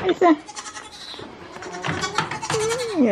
Hej se. Mm,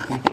Thank you.